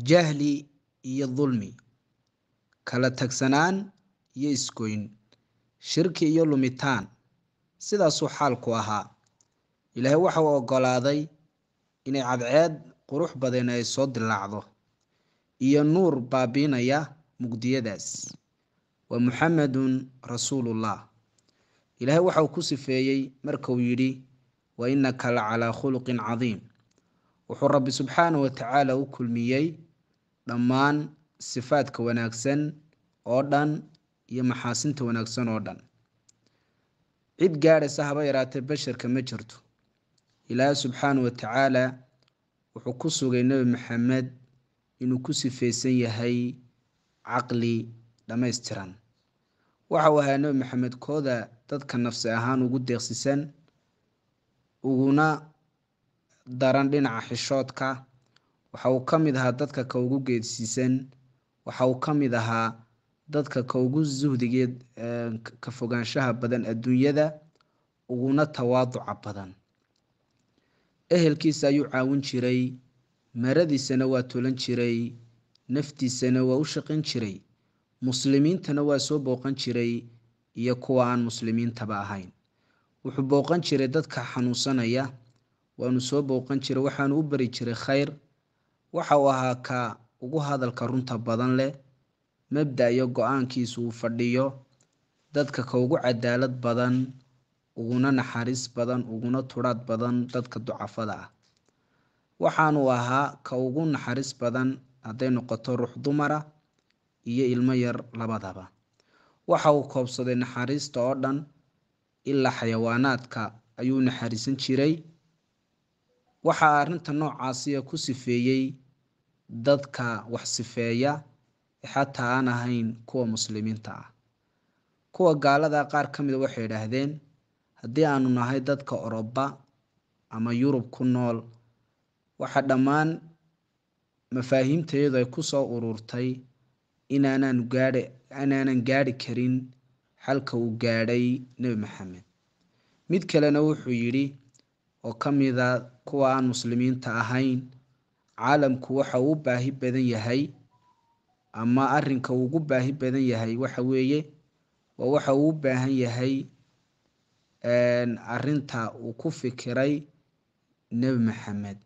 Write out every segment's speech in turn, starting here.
jahli iyo dulmi kala tagsanaan iyo isgoyn shirki iyo lumitaan sidaasuu xaalku ahaa. Ilaahay waxa uu ogolaaday inay cadceed qurux badan ay soo dilaacdo iyo nuur baabiinaya mugdiyadaas. Wa muxamedun rasuulullah. Ilaahay waxa uu ku sifeeyey marka uu yidhi wa innaka la calaa khuluqin cadiim wuxuu rabbi subxaanahu watacaala u kulmiyey dhammaan sifaadka wanaagsan oo dhan iyo maxaasinta wanaagsan oo dhan. Cid gaadhaysa haba yaraatee basharka ma jirto. Ilaahay subxaanahu watacaala wuxuu ku sugay nebi maxamed inuu ku sifeysan yahay caqli dhammaystiran. Waxa uu ahaa nebi maxamed kooda dadka nafsi ahaan ugu deeqsisan uguna daran dhinaca xishoodka. Waxa uu ka mid ahaa dadka ka ugu geedsiisan. Waxa uu ka mid ahaa dadka ka ugu suhdigeed ka fogaanshaha badan adduunyada uguna tawaaduca badan. Ehelkiisa ayuu caawin jiray maradiisana waa tolan jiray naftiisana waa u shaqan jiray muslimiintana waa soo booqan jiray iyo kuwa aan muslimiintaba ahayn. Wuxuu booqan jiray dadka xanuunsanaya waanu soo booqan jiray waxaanu u bari jiray khayr. Waxa uu ahaa ka ugu hadalka runta badan leh mabda iyo go'aankiisu uu fadhiyo dadka ka ugu cadaalad badan uguna naxariis badan uguna tudhaad badan dadka ducafada ah. Waxaanuu ahaa ka ugu naxariis badan hadday noqoto ruux dumara iyo ilmo yar labadaba. Waxa uu koobsaday naxariista oo dhan ilaa xayawaanaadka ayuu naxariisan jiray waxaa arrinta noocaasiya ku sifeeyey dadka wax sifeeya xataa aan ahayn kuwa muslimiinta ah. Kuwa gaalada qaar ka mida waxay idhaahdeen haddii aanu nahay dadka oroba ama yurub ku nool waxa dhammaan mafaahiimtayadu ay ku soo ururtay inaanaan gaadhi inaanan gaadhi karin xalka uu gaadhay nebi maxamed. Mid kalena wuxuu yidhi oo ka mida kuwa aan muslimiinta ahayn caalamku waxa uu baahi badan yahay ama arinka ugu baahi badan yahay waxa weeye waa waxa uu u baahan yahay arinta uu ku fikiray nebi maxamed.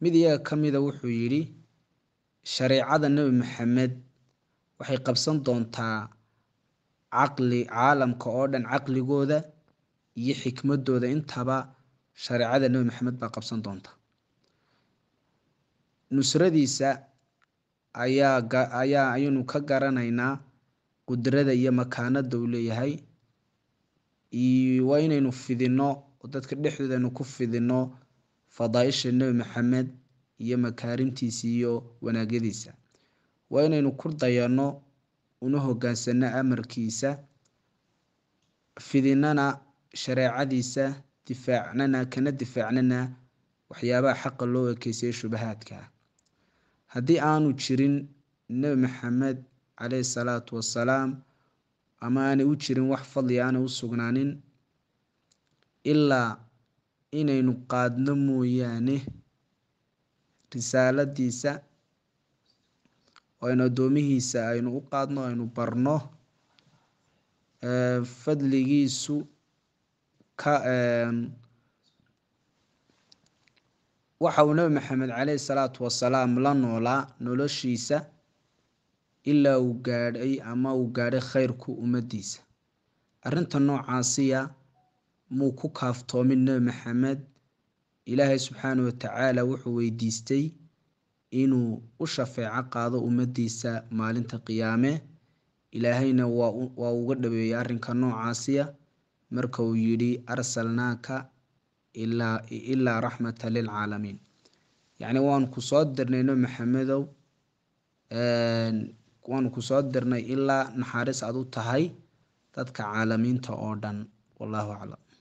Mid iyaga ka mida wuxuu yidhi shareecada nebi maxamed waxay qabsan doontaa caqli caalamka oo dhan caqligooda iyo xikmadooda intaba shareecada nebi maxamed baa qabsan doonta. Nusradiisa ayaa ayaa ayaynu ka garanaynaa qudrada iyo makaanada uu leeyahay. Waa inaynu fidino oo dadka dhexdooda ku fidino fadaaisha nebi maxamed iyo makaarimtiisa iyo wanaagyadiisa waa inaynu ku dayano una hogaansano amarkiisa fidinana shareecadiisa difaacnana kana difaacnana waxyaabaha xaqa loo ekeysay shubahaadka. Haddii aanu jirin nebi maxamed caleyhi salaatu wassalaam ama aanay u jirin wax fadliga aanay u sugnaanin ilaa inaynu qaadno mooyaane risaaladiisa oo aynu addoomihiisa aynu u qaadno aynu barno fadligiisu waxa uu nebi maxamed caleyhi salaatu wasalaam la noolaa noloshiisa ilaa uu gaadhay ama uu gaadhay khayrku ummadiisa. Arrinta noocaasiya muu ku kaaftoomin nebi maxamed ilaahay subxaana watacaala wuxuu weydiistay inuu u shafeeco qaado ummadiisa maalinta qiyaame. Ilaahayna waa uga dhaweeyey arrinka noocaasiya marka uu yidhi arsalnaaka ilaa raxmata lilcaalamiin yacni waanu ku soo dirnay nebi maxamedow waanu ku soo dirnay ilaa naxariis aad u tahay dadka caalamiinta oo dhan. Wallahu aclam